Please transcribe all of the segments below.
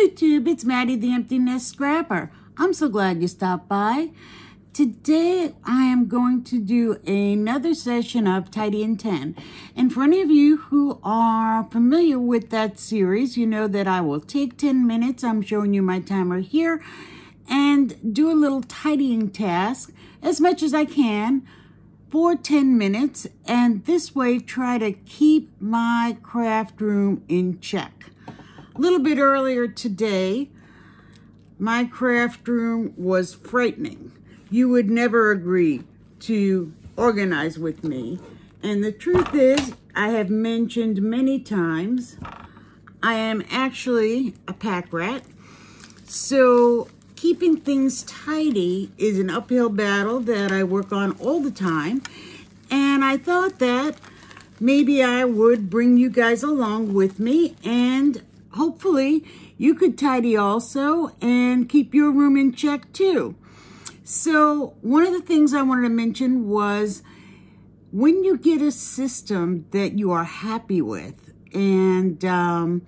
YouTube, it's Maddie the Empty Nest Scrapper. I'm so glad you stopped by. Today I am going to do another session of Tidy in 10. And for any of you who are familiar with that series, you know that I will take 10 minutes, I'm showing you my timer here, and do a little tidying task as much as I can for 10 minutes and this way try to keep my craft room in check. A little bit earlier today, my craft room was frightening. You would never agree to organize with me. And the truth is, I have mentioned many times, I am actually a pack rat. So keeping things tidy is an uphill battle that I work on all the time. And I thought that maybe I would bring you guys along with me and hopefully you could tidy also and keep your room in check too. So one of the things I wanted to mention was when you get a system that you are happy with and um,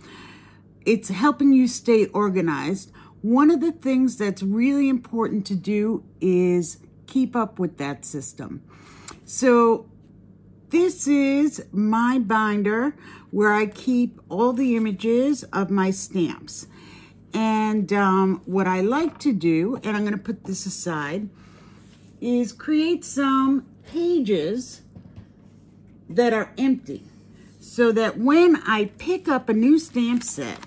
it's helping you stay organized, one of the things that's really important to do is keep up with that system. So this is my binder where I keep all the images of my stamps. And um, what I like to do, and I'm going to put this aside, is create some pages that are empty so that when I pick up a new stamp set,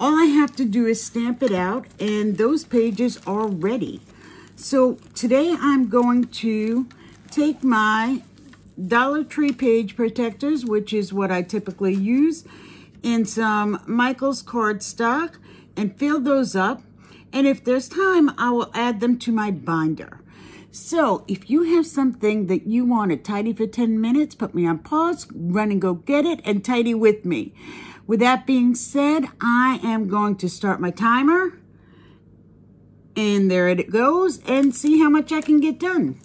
all I have to do is stamp it out and those pages are ready. So today I'm going to take my Dollar Tree page protectors, which is what I typically use, and some Michaels cardstock and fill those up. And if there's time, I will add them to my binder. So if you have something that you want to tidy for 10 minutes, put me on pause, run and go get it, and tidy with me. With that being said, I am going to start my timer. And there it goes, and see how much I can get done.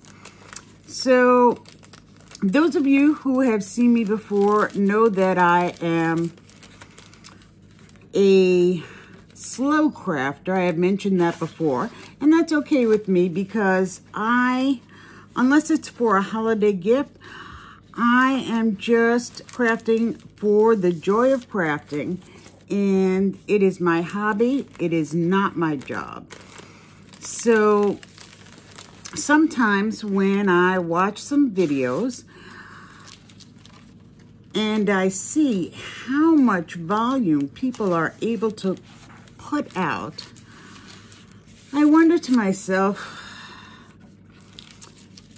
So those of you who have seen me before know that I am a slow crafter. I have mentioned that before. And that's okay with me because I, unless it's for a holiday gift, I am just crafting for the joy of crafting. And it is my hobby. It is not my job. So sometimes when I watch some videos, and I see how much volume people are able to put out, I wonder to myself,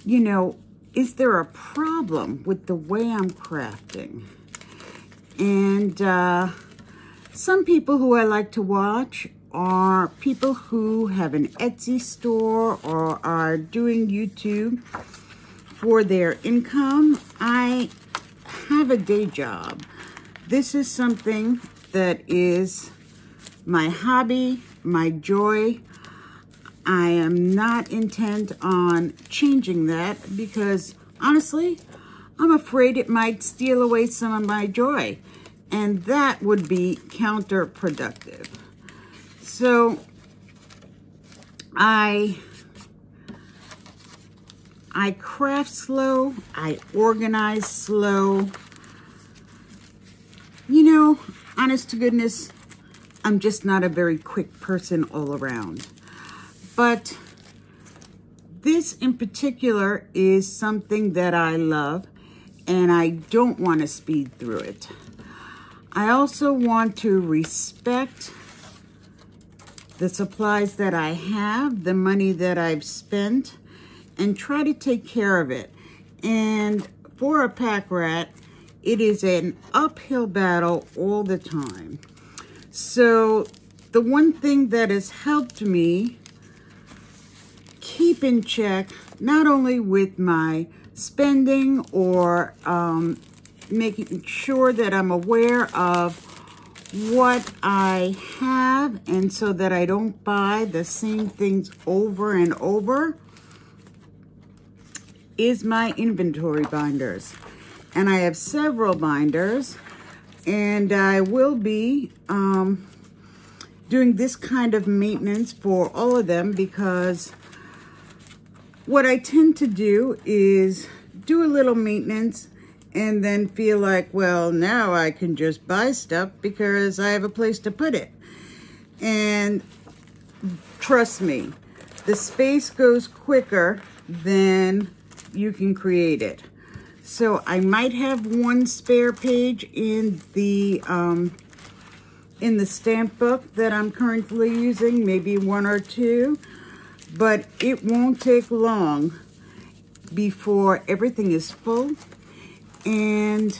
you know, is there a problem with the way I'm crafting? And uh, some people who I like to watch are people who have an Etsy store or are doing YouTube for their income. I have a day job. This is something that is my hobby, my joy. I am not intent on changing that because honestly, I'm afraid it might steal away some of my joy and that would be counterproductive. So I I craft slow, I organize slow. You know, honest to goodness, I'm just not a very quick person all around. But this in particular is something that I love and I don't want to speed through it. I also want to respect the supplies that I have, the money that I've spent, and try to take care of it. And for a pack rat, it is an uphill battle all the time. So the one thing that has helped me keep in check, not only with my spending or um, making sure that I'm aware of what I have and so that I don't buy the same things over and over, is my inventory binders. And I have several binders and I will be um, doing this kind of maintenance for all of them because what I tend to do is do a little maintenance and then feel like, well, now I can just buy stuff because I have a place to put it. And trust me, the space goes quicker than you can create it. So I might have one spare page in the um, in the stamp book that I'm currently using, maybe one or two, but it won't take long before everything is full. And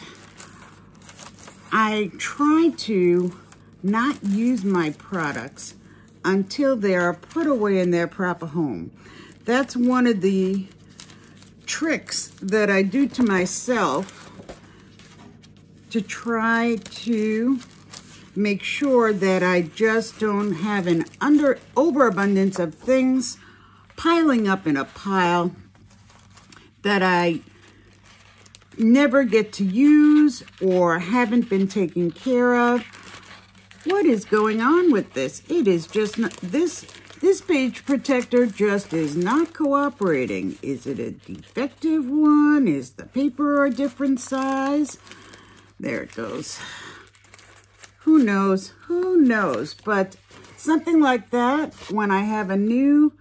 I try to not use my products until they are put away in their proper home. That's one of the tricks that I do to myself to try to make sure that I just don't have an under overabundance of things piling up in a pile that I never get to use or haven't been taken care of. What is going on with this? It is just not, this, this page protector just is not cooperating. Is it a defective one? Is the paper a different size? There it goes. Who knows? Who knows? But something like that, when I have a new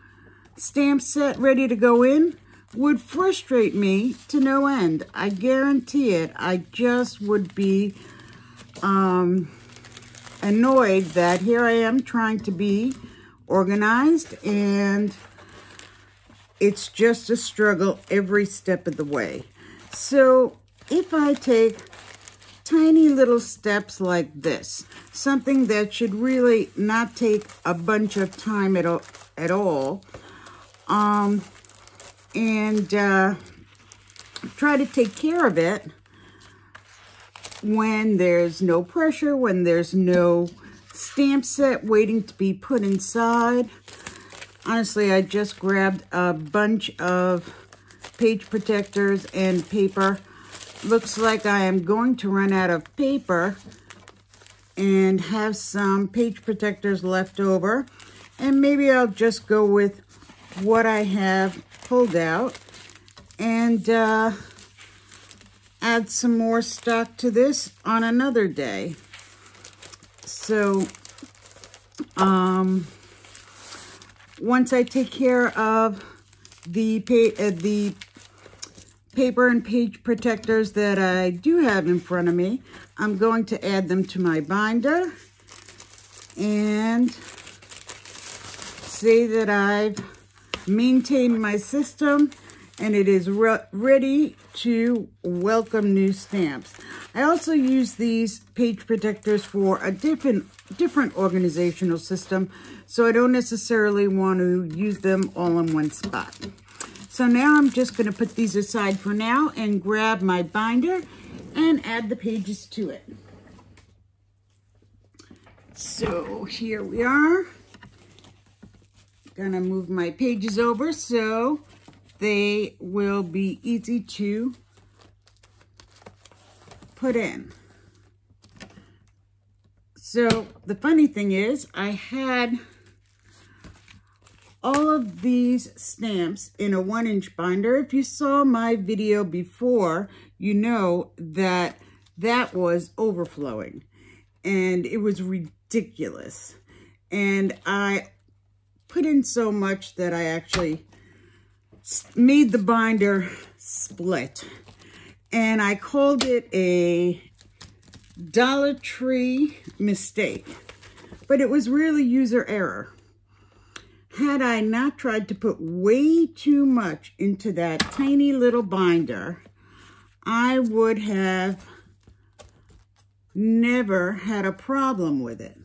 stamp set ready to go in, would frustrate me to no end. I guarantee it. I just would be um, annoyed that here I am trying to be organized and it's just a struggle every step of the way. So if I take tiny little steps like this. Something that should really not take a bunch of time at all. At all. Um, and uh, try to take care of it when there's no pressure, when there's no stamp set waiting to be put inside. Honestly, I just grabbed a bunch of page protectors and paper looks like I am going to run out of paper and have some page protectors left over. And maybe I'll just go with what I have pulled out and uh, add some more stock to this on another day. So, um, once I take care of the, uh, the paper and page protectors that I do have in front of me. I'm going to add them to my binder and say that I've maintained my system and it is re ready to welcome new stamps. I also use these page protectors for a different different organizational system, so I don't necessarily want to use them all in one spot. So now I'm just going to put these aside for now and grab my binder and add the pages to it. So here we are. Gonna move my pages over so they will be easy to put in. So the funny thing is I had all of these stamps in a one inch binder. If you saw my video before, you know that that was overflowing and it was ridiculous. And I put in so much that I actually made the binder split. And I called it a Dollar Tree mistake, but it was really user error had I not tried to put way too much into that tiny little binder, I would have never had a problem with it.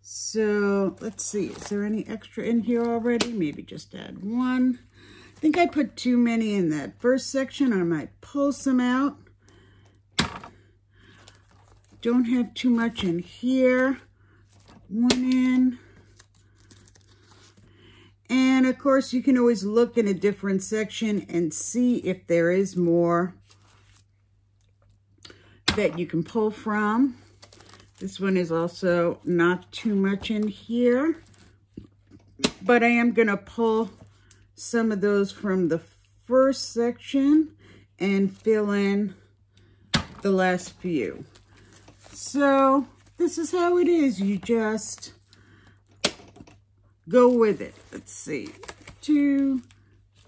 So let's see, is there any extra in here already? Maybe just add one. I think I put too many in that first section. I might pull some out. Don't have too much in here. One in. And of course, you can always look in a different section and see if there is more that you can pull from. This one is also not too much in here, but I am going to pull some of those from the first section and fill in the last few. So this is how it is. You just go with it. Let's see. Two,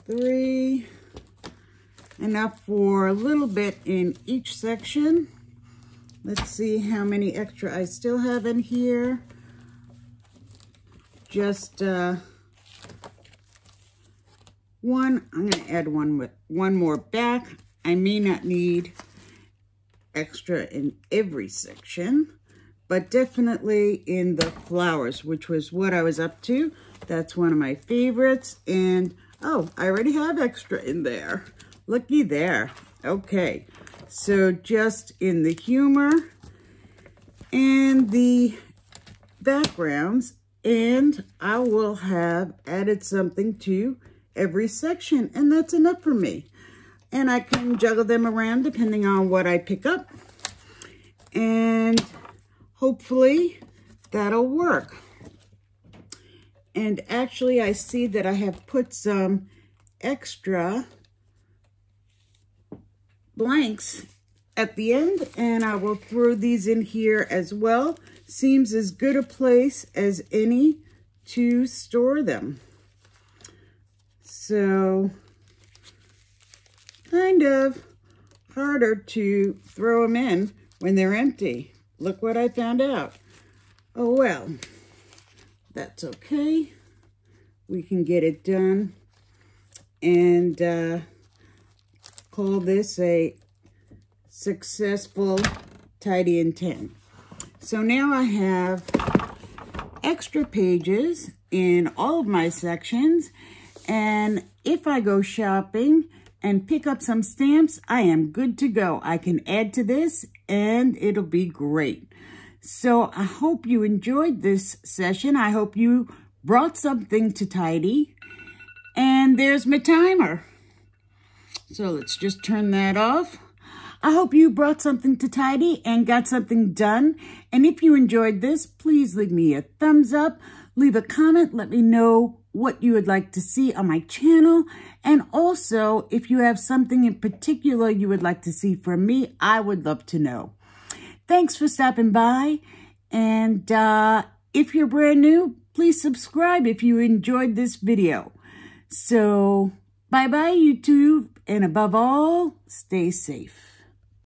three, enough for a little bit in each section. Let's see how many extra I still have in here. Just uh, one. I'm going to add one with one more back. I may not need extra in every section, but definitely in the flowers, which was what I was up to. That's one of my favorites. And, oh, I already have extra in there. Looky there. Okay, so just in the humor and the backgrounds, and I will have added something to every section, and that's enough for me. And I can juggle them around depending on what I pick up. And hopefully that'll work. And actually I see that I have put some extra blanks at the end and I will throw these in here as well. Seems as good a place as any to store them. So kind of harder to throw them in when they're empty. Look what I found out. Oh, well, that's okay. We can get it done and uh, call this a successful tidy in 10. So now I have extra pages in all of my sections and if I go shopping and pick up some stamps, I am good to go. I can add to this and it'll be great. So I hope you enjoyed this session. I hope you brought something to tidy. And there's my timer. So let's just turn that off. I hope you brought something to tidy and got something done. And if you enjoyed this, please leave me a thumbs up. Leave a comment. Let me know what you would like to see on my channel. And also, if you have something in particular you would like to see from me, I would love to know. Thanks for stopping by. And uh, if you're brand new, please subscribe if you enjoyed this video. So, bye-bye, YouTube. And above all, stay safe.